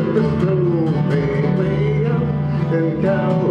the. So